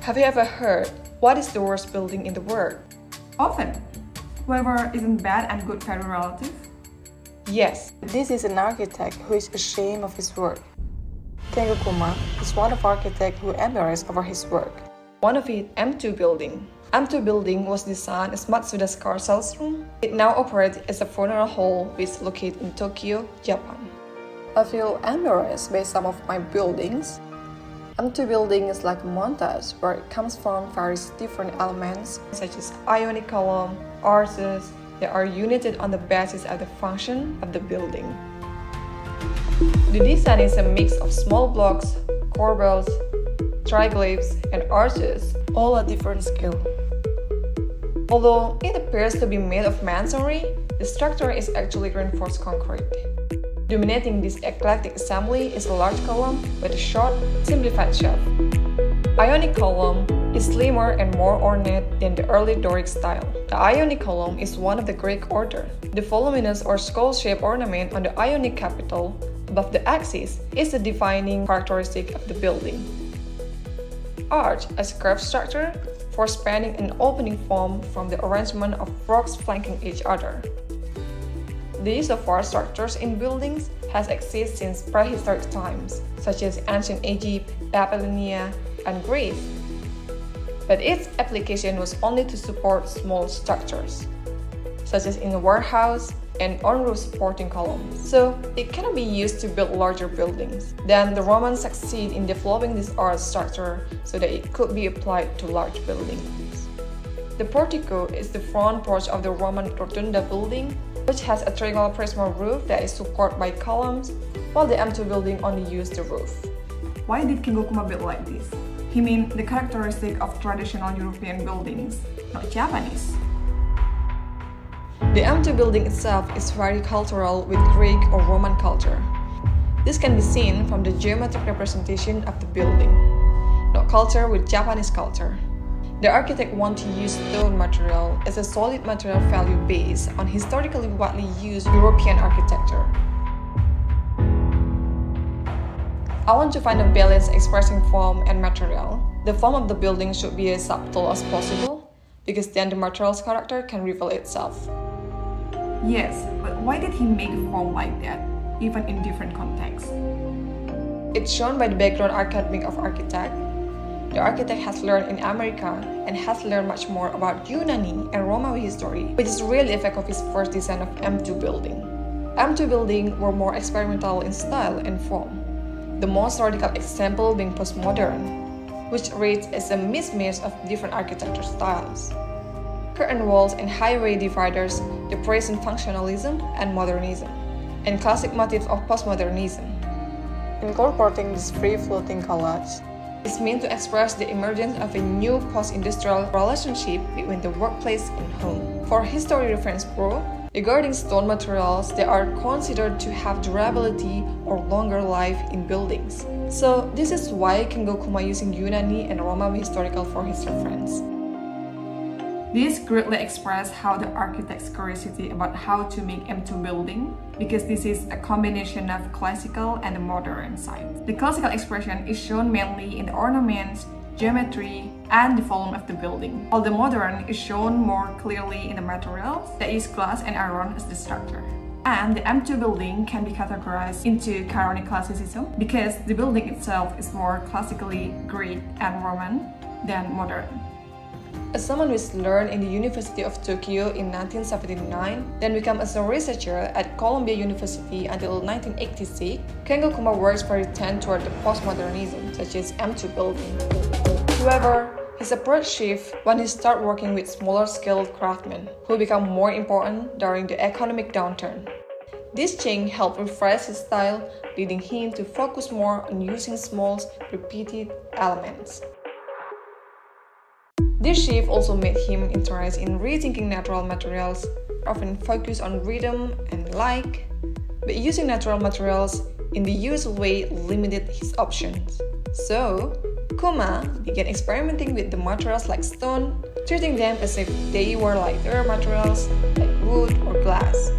Have you ever heard what is the worst building in the world? Often. Whoever isn't bad and good very relative? Yes. This is an architect who is ashamed of his work. Kengo Kuma is one of architects who embarrassed over his work. One of it, M2 building. M2 building was designed as Matsuda's car sales room. It now operates as a funeral hall which is located in Tokyo, Japan. I feel embarrassed by some of my buildings. M2 building is like a montage where it comes from various different elements such as ionic column, arches that are united on the basis of the function of the building. The design is a mix of small blocks, corbels, triglyphs, and arches, all at different scale. Although it appears to be made of masonry, the structure is actually reinforced concrete. Dominating this eclectic assembly is a large column with a short, simplified shaft. Ionic column is slimmer and more ornate than the early Doric style. The Ionic column is one of the Greek order. The voluminous or scroll-shaped ornament on the Ionic capital above the axis is the defining characteristic of the building. Arch as a curved structure for spanning an opening form from the arrangement of rocks flanking each other. The use of wall structures in buildings has existed since prehistoric times, such as ancient Egypt, Babylonia, and Greece. But its application was only to support small structures, such as in a warehouse and on-roof supporting columns. So it cannot be used to build larger buildings. Then the Romans succeed in developing this arch structure so that it could be applied to large buildings. The portico is the front porch of the Roman Rotunda building which has a triangular prismal roof that is supported by columns, while the M2 building only used the roof. Why did Kengo Kuma build like this? He means the characteristic of traditional European buildings, not Japanese. The M2 building itself is very cultural with Greek or Roman culture. This can be seen from the geometric representation of the building, not culture with Japanese culture. The architect wanted to use stone material as a solid material value base on historically widely used European architecture. I want to find a balance expressing form and material. The form of the building should be as subtle as possible, because then the material's character can reveal itself. Yes, but why did he make a form like that, even in different contexts? It's shown by the background academic of architect the architect has learned in America and has learned much more about Yunani and Roman history, which is really effect of his first design of M2 building. M2 building were more experimental in style and form. The most radical example being postmodern, which reads as a mismatch of different architecture styles. Curtain walls and highway dividers represent functionalism and modernism, and classic motifs of postmodernism. Incorporating this free-floating collage, is meant to express the emergence of a new post-industrial relationship between the workplace and home. For History Reference Bureau, regarding stone materials, they are considered to have durability or longer life in buildings. So this is why Kengo Kuma using Yunani and Roman historical for his reference. This greatly expresses how the architect's curiosity about how to make M2 building because this is a combination of classical and modern side. The classical expression is shown mainly in the ornaments, geometry, and the volume of the building, while the modern is shown more clearly in the materials that use glass and iron as the structure. And the M2 building can be categorized into Chironic classicism because the building itself is more classically Greek and Roman than modern. As someone who learned in the University of Tokyo in 1979, then became as a researcher at Columbia University until 1986, Kengo Kuma works very tend toward the postmodernism, such as M2 building. However, his approach shifts when he started working with smaller scale craftsmen, who become more important during the economic downturn. This change helped refresh his style, leading him to focus more on using small, repeated elements. This shift also made him interested in rethinking natural materials, often focused on rhythm and like, but using natural materials in the usual way limited his options. So, Kuma began experimenting with the materials like stone, treating them as if they were like other materials like wood or glass.